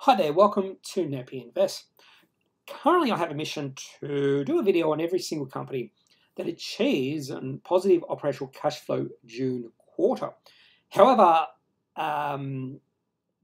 Hi there, welcome to Kneppy Invest. Currently, I have a mission to do a video on every single company that achieves a positive operational cash flow June quarter. However, um,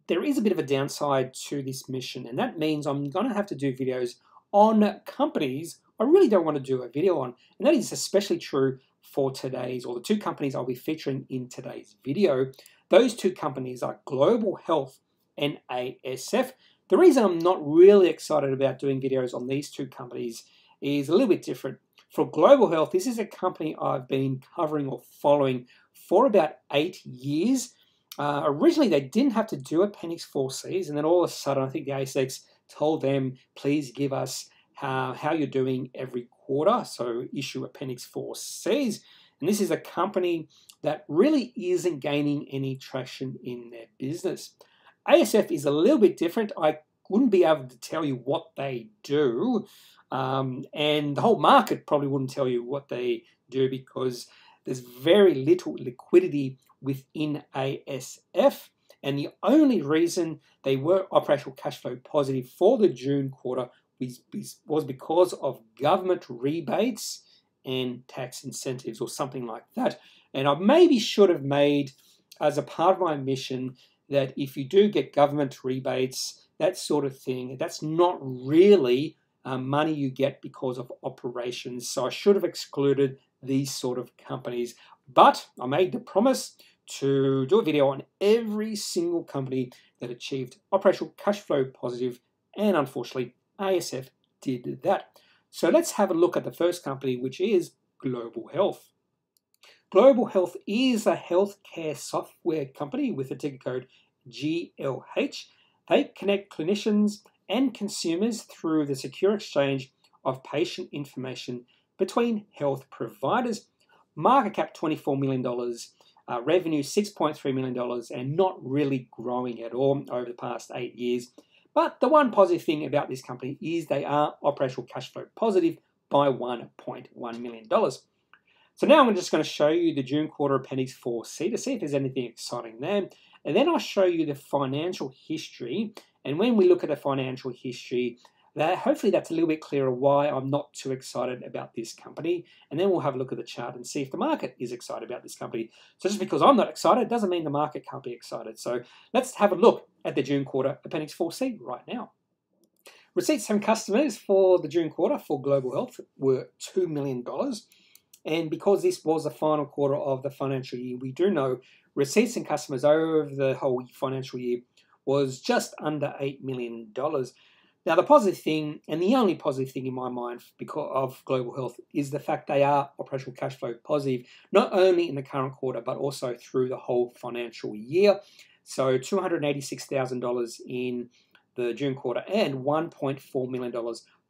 there is a bit of a downside to this mission, and that means I'm going to have to do videos on companies I really don't want to do a video on, and that is especially true for today's or the two companies I'll be featuring in today's video. Those two companies are Global Health and ASF. The reason I'm not really excited about doing videos on these two companies is a little bit different. For Global Health, this is a company I've been covering or following for about eight years. Uh, originally, they didn't have to do Appendix 4Cs, and then all of a sudden, I think the ASX told them, please give us uh, how you're doing every quarter. So, issue Appendix 4Cs. And this is a company that really isn't gaining any traction in their business. ASF is a little bit different. I wouldn't be able to tell you what they do, um, and the whole market probably wouldn't tell you what they do because there's very little liquidity within ASF. And the only reason they were operational cash flow positive for the June quarter was because of government rebates and tax incentives or something like that. And I maybe should have made, as a part of my mission, that if you do get government rebates, that sort of thing, that's not really uh, money you get because of operations. So I should have excluded these sort of companies. But I made the promise to do a video on every single company that achieved operational cash flow positive, and unfortunately, ASF did that. So let's have a look at the first company, which is Global Health. Global Health is a healthcare software company with a ticker code GLH. They connect clinicians and consumers through the secure exchange of patient information between health providers. Market cap $24 million, uh, revenue $6.3 million, and not really growing at all over the past eight years. But the one positive thing about this company is they are operational cash flow positive by $1.1 million. So now I'm just going to show you the June quarter appendix 4C to see if there's anything exciting there. And then I'll show you the financial history. And when we look at the financial history, that hopefully that's a little bit clearer why I'm not too excited about this company. And then we'll have a look at the chart and see if the market is excited about this company. So just because I'm not excited doesn't mean the market can't be excited. So let's have a look at the June quarter Appendix 4C right now. Receipts from customers for the June quarter for Global Health were $2 million. And because this was the final quarter of the financial year, we do know receipts and customers over the whole financial year was just under $8 million. Now, the positive thing, and the only positive thing in my mind because of Global Health, is the fact they are operational cash flow positive, not only in the current quarter, but also through the whole financial year. So, $286,000 in the June quarter and $1.4 million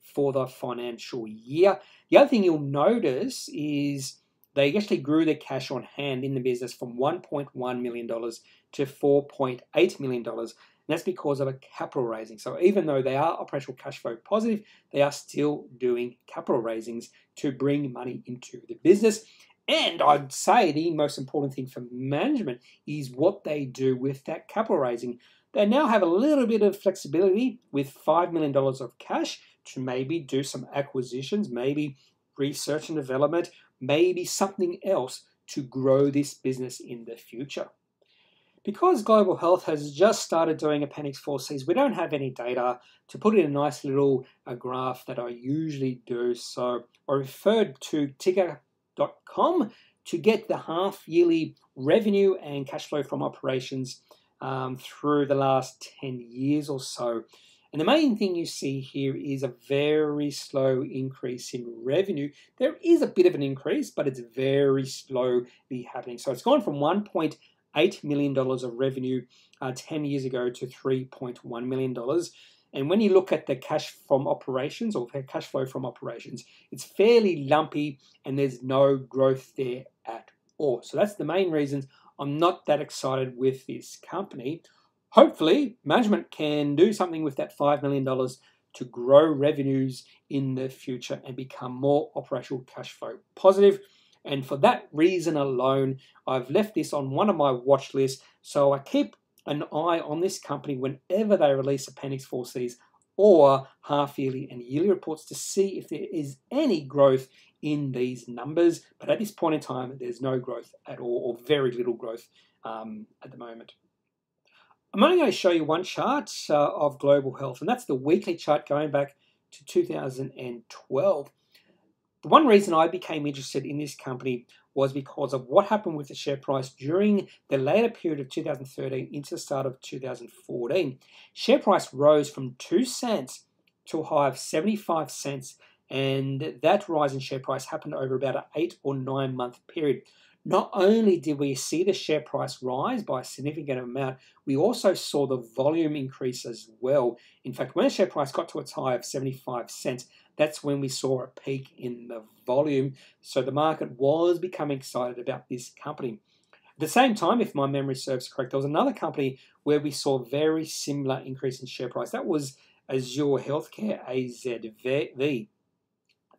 for the financial year. The other thing you'll notice is they actually grew their cash on hand in the business from $1.1 million to $4.8 million. And that's because of a capital raising. So even though they are operational cash flow positive, they are still doing capital raisings to bring money into the business. And I'd say the most important thing for management is what they do with that capital raising. They now have a little bit of flexibility with $5 million of cash to maybe do some acquisitions, maybe research and development, maybe something else to grow this business in the future. Because Global Health has just started doing Appendix 4Cs, we don't have any data to put in a nice little uh, graph that I usually do. So I referred to ticker.com to get the half yearly revenue and cash flow from operations um, through the last 10 years or so. And the main thing you see here is a very slow increase in revenue. There is a bit of an increase, but it's very slowly happening. So it's gone from $1.8 million of revenue uh, 10 years ago to $3.1 million. And when you look at the cash from operations or cash flow from operations, it's fairly lumpy and there's no growth there at all. So that's the main reasons I'm not that excited with this company hopefully management can do something with that $5 million to grow revenues in the future and become more operational cash flow positive. And for that reason alone, I've left this on one of my watch lists. So I keep an eye on this company whenever they release Appendix 4Cs or half yearly and yearly reports to see if there is any growth in these numbers. But at this point in time, there's no growth at all, or very little growth um, at the moment. I'm only going to show you one chart uh, of global health, and that's the weekly chart going back to 2012. The one reason I became interested in this company was because of what happened with the share price during the later period of 2013 into the start of 2014. Share price rose from 2 cents to a high of 75 cents, and that rise in share price happened over about an 8 or 9 month period. Not only did we see the share price rise by a significant amount, we also saw the volume increase as well. In fact, when the share price got to its high of 75 cents, that's when we saw a peak in the volume. So the market was becoming excited about this company. At the same time, if my memory serves correct, there was another company where we saw a very similar increase in share price. That was Azure Healthcare, AZV.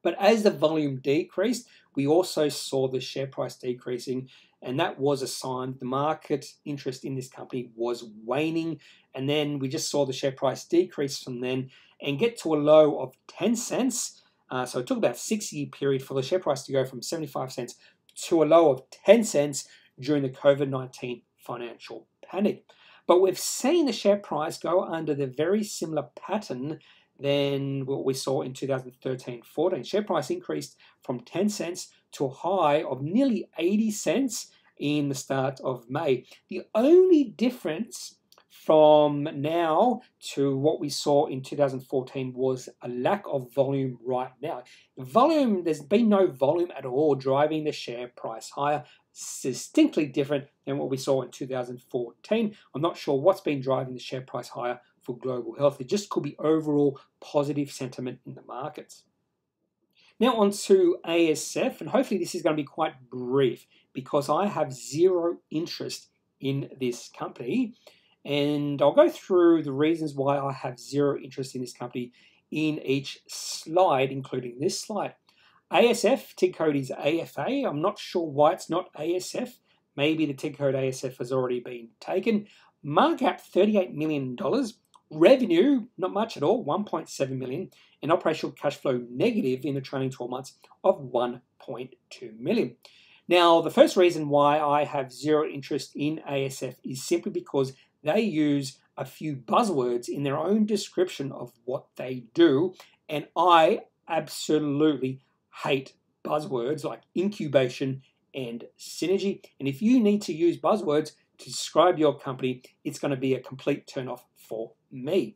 But as the volume decreased, we also saw the share price decreasing, and that was a sign the market interest in this company was waning. And then we just saw the share price decrease from then and get to a low of 10 cents. Uh, so it took about six year period for the share price to go from 75 cents to a low of 10 cents during the COVID 19 financial panic. But we've seen the share price go under the very similar pattern than what we saw in 2013 14. Share price increased from 10 cents to a high of nearly 80 cents in the start of May. The only difference from now to what we saw in 2014 was a lack of volume right now. The volume, there's been no volume at all driving the share price higher. Distinctly different than what we saw in 2014. I'm not sure what's been driving the share price higher for global health. It just could be overall positive sentiment in the markets. Now on to ASF, and hopefully this is going to be quite brief because I have zero interest in this company. And I'll go through the reasons why I have zero interest in this company in each slide, including this slide. ASF, tick code is AFA. I'm not sure why it's not ASF. Maybe the tick code ASF has already been taken. Markup $38 million. Revenue, not much at all, 1.7 million. And operational cash flow negative in the trailing 12 months of 1.2 million. Now, the first reason why I have zero interest in ASF is simply because they use a few buzzwords in their own description of what they do, and I absolutely hate buzzwords like incubation and synergy. And if you need to use buzzwords to describe your company, it's going to be a complete turnoff for me.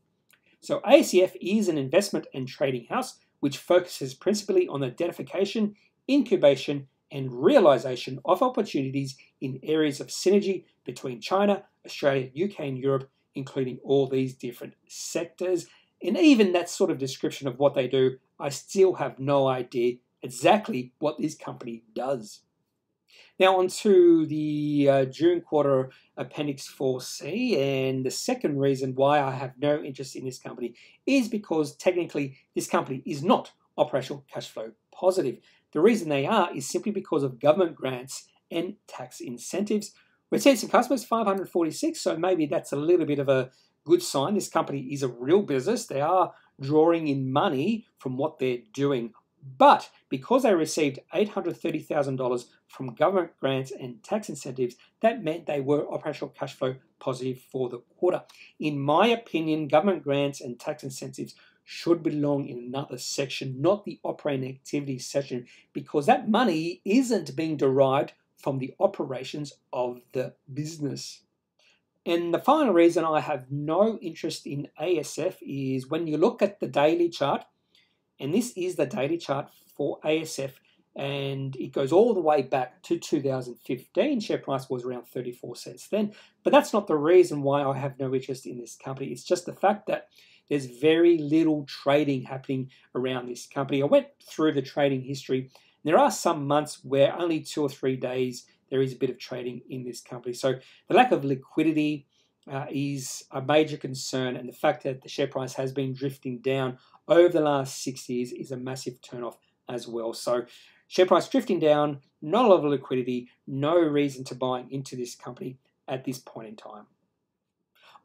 So, ASF is an investment and trading house which focuses principally on identification, incubation, and realization of opportunities in areas of synergy between China, Australia, UK, and Europe, including all these different sectors. And even that sort of description of what they do, I still have no idea exactly what this company does. Now, on to the uh, June quarter Appendix 4C, and the second reason why I have no interest in this company is because technically this company is not operational cash flow positive. The reason they are is simply because of government grants and tax incentives. We're seeing some customers, 546, so maybe that's a little bit of a good sign. This company is a real business. They are drawing in money from what they're doing. But because they received $830,000 from government grants and tax incentives, that meant they were operational cash flow positive for the quarter. In my opinion, government grants and tax incentives should belong in another section, not the operating activities section, because that money isn't being derived from the operations of the business. And the final reason I have no interest in ASF is when you look at the daily chart, and this is the daily chart for ASF, and it goes all the way back to 2015. Share price was around 34 cents then, but that's not the reason why I have no interest in this company. It's just the fact that there's very little trading happening around this company. I went through the trading history. There are some months where only two or three days there is a bit of trading in this company. So the lack of liquidity uh, is a major concern, and the fact that the share price has been drifting down over the last six years is a massive turnoff as well. So share price drifting down, not a lot of liquidity, no reason to buy into this company at this point in time.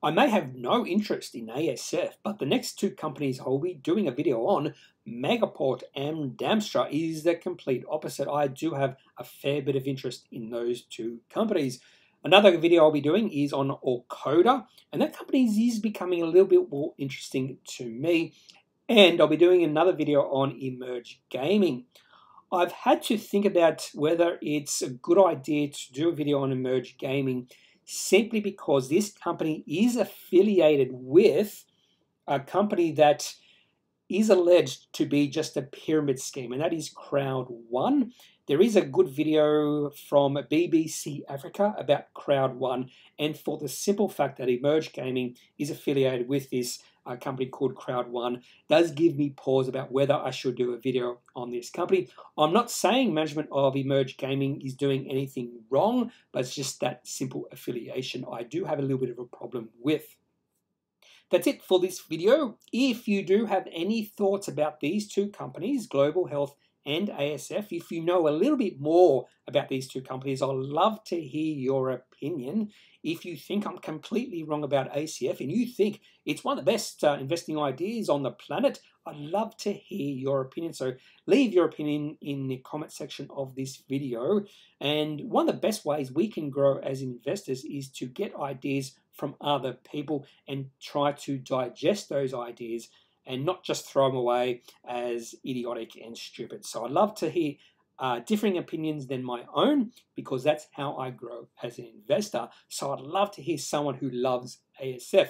I may have no interest in ASF, but the next two companies I'll be doing a video on, Megaport and Damstra, is the complete opposite. I do have a fair bit of interest in those two companies. Another video I'll be doing is on Orcoda, and that company is becoming a little bit more interesting to me. And I'll be doing another video on Emerge Gaming. I've had to think about whether it's a good idea to do a video on Emerge Gaming simply because this company is affiliated with a company that is alleged to be just a pyramid scheme, and that is Crowd One. There is a good video from BBC Africa about Crowd One, and for the simple fact that Emerge Gaming is affiliated with this uh, company called Crowd One, does give me pause about whether I should do a video on this company. I'm not saying management of Emerge Gaming is doing anything wrong, but it's just that simple affiliation I do have a little bit of a problem with. That's it for this video. If you do have any thoughts about these two companies, Global Health and ASF. If you know a little bit more about these two companies, I'd love to hear your opinion. If you think I'm completely wrong about ASF and you think it's one of the best uh, investing ideas on the planet, I'd love to hear your opinion. So leave your opinion in the comment section of this video. And one of the best ways we can grow as investors is to get ideas from other people and try to digest those ideas and not just throw them away as idiotic and stupid. So I'd love to hear uh, differing opinions than my own because that's how I grow as an investor. So I'd love to hear someone who loves ASF.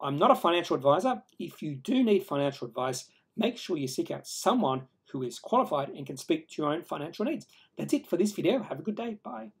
I'm not a financial advisor. If you do need financial advice, make sure you seek out someone who is qualified and can speak to your own financial needs. That's it for this video. Have a good day. Bye.